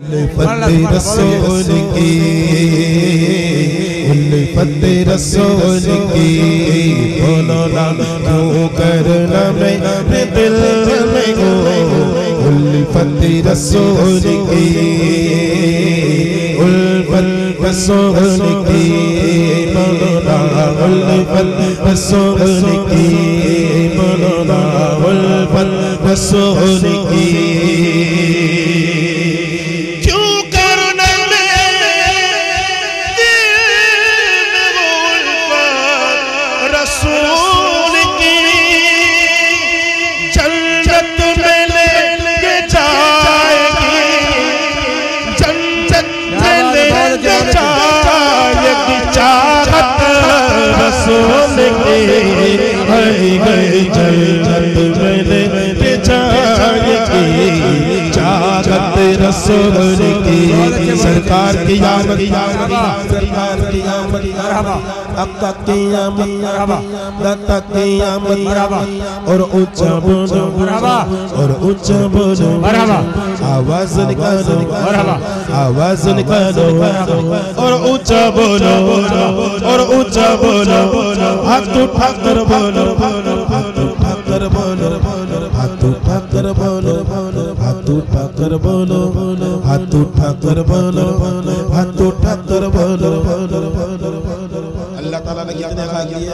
اللي يفدي رسولك اللي يفدي رسولك رسول کی سرکار کی آمد سرکار کی آمد اقا کی آمد داتا کی آمد اور اونچا بولو اور اونچا بولو آواز نکالو آواز نکالو اور اونچا بولو اور اونچا بولو ہاتھ اٹھا کر بولو ہاتھ اٹھا کر بولو ہاتھ اٹھا کر بولو ہاتھ ہاتھ ہاتھ اللہ تعالیٰ نے کتنے خاک دیے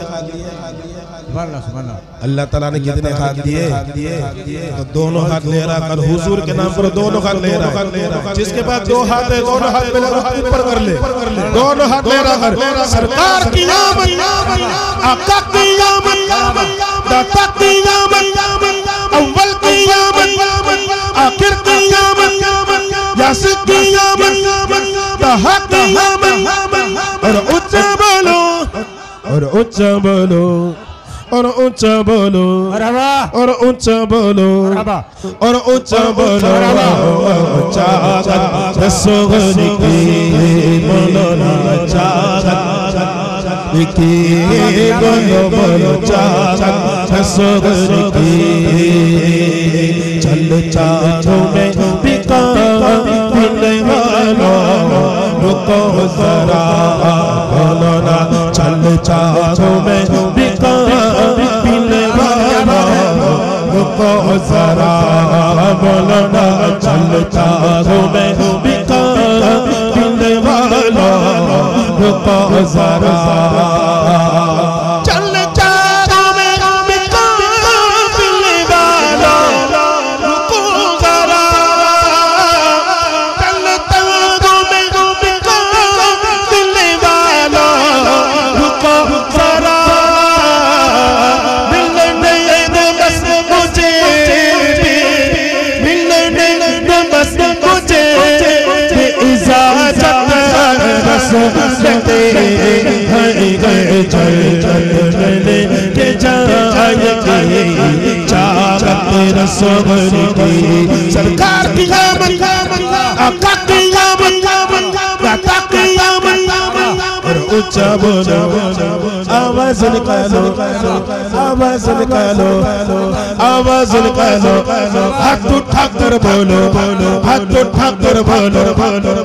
اللہ تعالیٰ نے کتنے خاک دیے تو دونوں ہاتھ لے رہا کر حضور کے نام پر دونوں ہاتھ لے رہا ہے جس کے بعد دو ہاتھ ہے دونوں ہاتھ پہلے اوپر کر لے دونوں ہاتھ لے رہا کر سرکار کی آمد آقا کی آمد داتا کی آمد اور اچھا بولو اور اونچا بولو اور اونچا بولو اور اونچا بولو چاہت رسول کی بولو نا چاہت کی بولو بولو چاہت رسول کی چل چاہتوں میں بکا بلے والو رکو ذرا بولو نا میں بکا بلے والو رکو ذرا بولو چل چاہتوں میں بکا بلے والو رکو ذرا چل لے کے جائے گی چاہت رسول کی سرکار کی آمد آقا کی آمد داتا کی آمد اور اچھا بولو آواز نکالو آواز نکالو آواز نکالو ہاتھ اٹھا کر بولو ہاتھ اٹھا کر بولو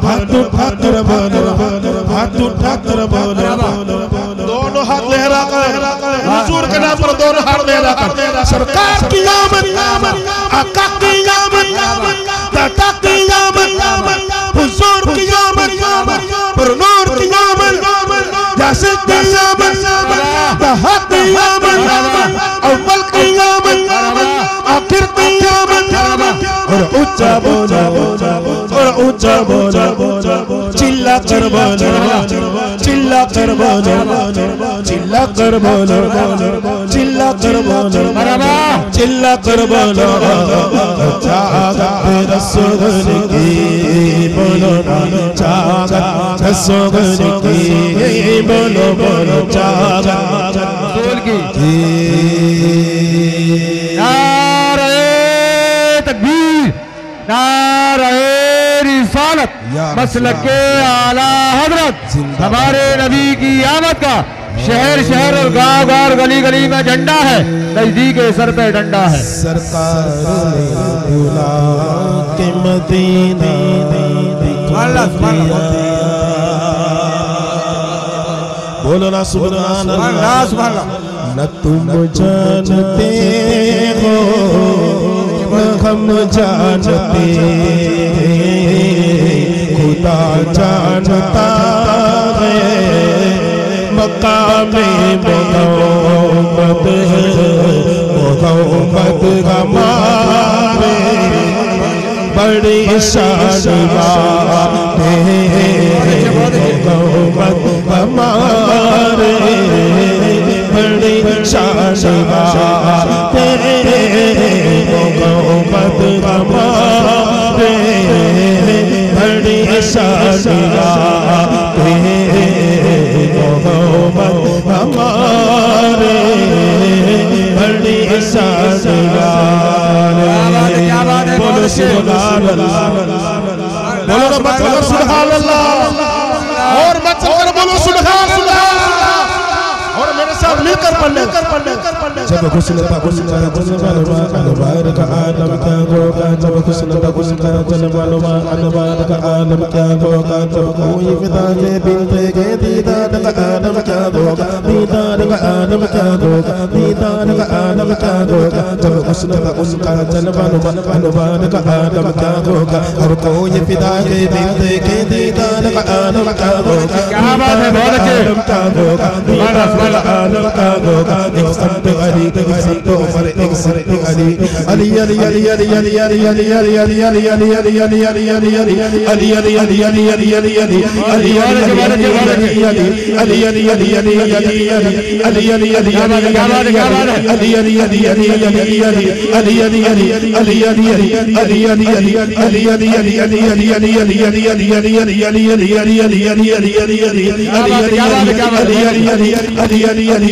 ہاتھ اٹھا کر بولو ہاتھ اٹھا کر حضور کے نام پر دونوں ہاتھ لہرا کر سرکار کی آمد، آقا کی آمد داتا کی آمد، حضور کی آمد پر نور کی آمد جیسے کی آمد، دہا کی آمد، اول کی آمد، آخر کی آمد، اور اچھا بولا، اور اچھا بولا، چلا کر بولا چلا کر بولا چلا کر بولا چلا کر بولا چلا کر بولا چاہت رسول کی بولو چاہت رسول کی بولو رسالت مسلک اعلیٰ حضرت۔ ہمارے نبی کی آمد کا شہر شہر اور گاؤں گاؤں اور گلی گلی میں جھنڈا ہے نزدیک سر پہ ڈنڈا ہے۔ سرکار بلا کے مدینہ بولو نا سبحان اللہ سبحان اللہ اللہ۔ نہ تم جانتے ہو نہ ہم جانتے، خدا جانتا ہے۔ مقام محمد محمد ہمارے۔ بڑی شان ہے، محمد ہمارے۔ شانوا تیرے محمد ہمارا بڑی شانوا تیرے محمد ہمارے بڑی شانوا بولو سبحان اللہ۔ بولو سبحان اللہ اور بولو، سبحان مل کر پڑھنے جب کا حسن کا انوار عالم کیا ہوگا؟ جب حسن کا جنبان ما انوار کا عالم کیا ہوگا؟ جب کوئی فدا کے بنتے دیدار کا عالم کیا ہوگا؟ دیدار کا عالم کیا ہوگا؟ دیدار کا عالم کیا ہوگا؟ جب حسن کا حسن کا جنبان ما انوار کا عالم کیا ہوگا؟ اور کوئی فدا کے بنتے کے دیدار کا عالم کیا ہوگا؟ کیا بات ہے بہت اچھے۔ کا ہوگا؟ دیدار کا عالم علی علی علی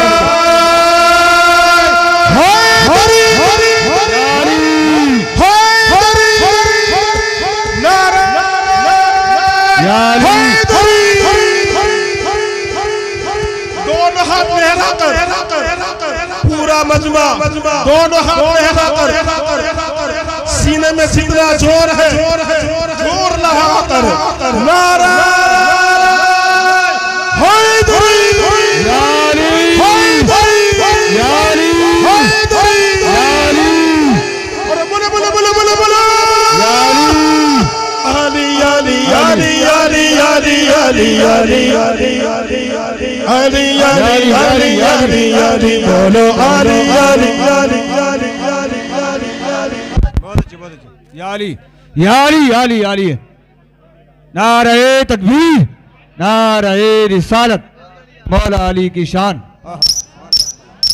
دونوں ہاتھ لہرا کر۔ پورا مجمع۔ دونوں ہاتھ لہرا کر۔ سینے میں جتنا زور ہے۔ زور لہا کر۔ نعرہ۔ علی علی علی علی علی علی بولو علی علی علی علی علی بہت بہت یا علی یا علی یا علی یا علی نعرہ تکبیر نعرہ رسالت مولا علی کی شان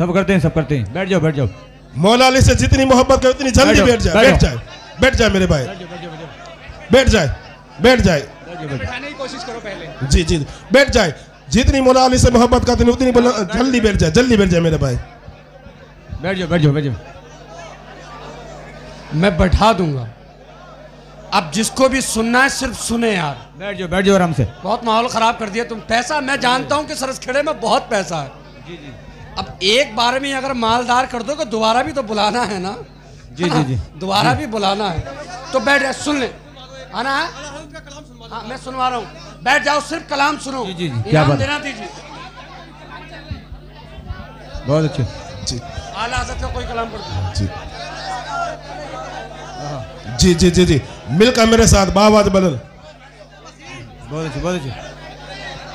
سب کرتے ہیں سب کرتے ہیں۔ بیٹھ جاؤ بیٹھ جاؤ۔ مولا علی سے جتنی محبت کرے اتنی جلدی بیٹھ جائے بیٹھ جائے بیٹھ جائے میرے بھائی۔ بیٹھ جائے بیٹھ جائے۔ جی جی بیٹھ جائے۔ جتنی مولا علی سے محبت کرتے ہیں اتنی جلدی بیٹھ جائے جلدی بیٹھ جائے میرے بھائی۔ بیٹھ جاؤ بیٹھ جاؤ بیٹھ جاؤ۔ میں بٹھا دوں گا۔ اب جس کو بھی سننا ہے صرف سنے یار۔ بیٹھ جاؤ بیٹھ جاؤ آرام سے۔ بہت ماحول خراب کر دیا تم۔ پیسہ میں جانتا ہوں کہ سرس کھڑے میں بہت پیسہ ہے۔ اب ایک بار میں اگر مالدار کر دو کہ دوبارہ بھی تو بلانا ہے نا؟ جی جی جی۔ دوبارہ بھی بلانا ہے۔ تو بیٹھ جائے سن لیں۔ آنا ہے؟ ہاں میں سنوا رہا ہوں۔ بیٹھ جاؤ صرف کلام سنو۔ جی، جی، جی، کیا انعام بات ہے؟ دینا دیجیے۔ بہت اچھے جی۔ اعلیٰ حضرت کا کوئی کلام پڑھ دو۔ جی۔ جی جی جی مل کر میرے ساتھ باواز بدل۔ بہت اچھے بہت اچھے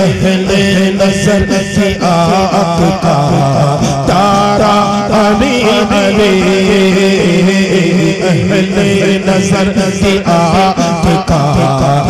اہل نظر کی آت کا تارا علی علی اہل نظر کی آت کا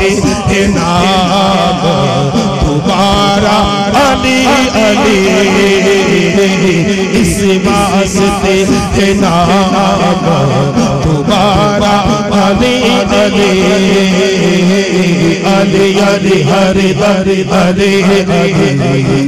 سے نام، تمہارا علی علی۔ اس واسطے نام، تمہارا علی علی۔ علی علی، ہر ہر ہر ہر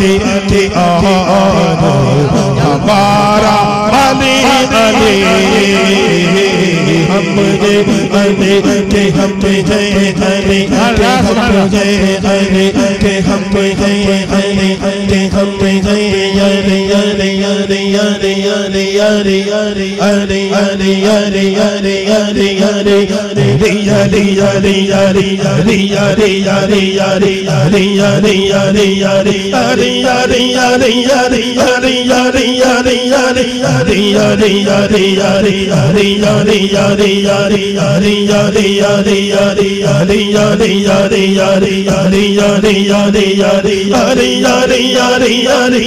ہے ہمارا علی علی ہم ہے علی کہ ہم ہے علی، کہ ہم ہے علی کہ ہم ہے علی یاری یاری یاری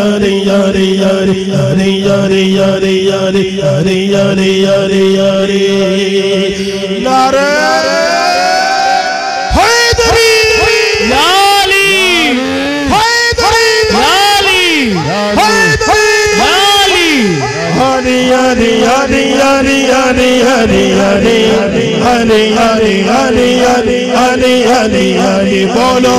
یاری علی علی علی علی علی علی علی علی علی علی علی علی علی علی علی نعرہ حیدری لالی حیدری لالی حیدری لالی ہری ہری ہری ہری ہری ہری ہری ہری ہری ہری ہری ہری ہری ہری بولو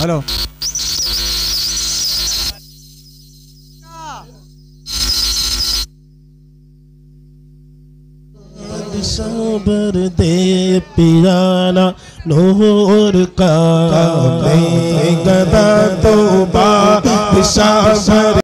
ہلو صبر دے پیالا نور کا گدا تو بادشاہ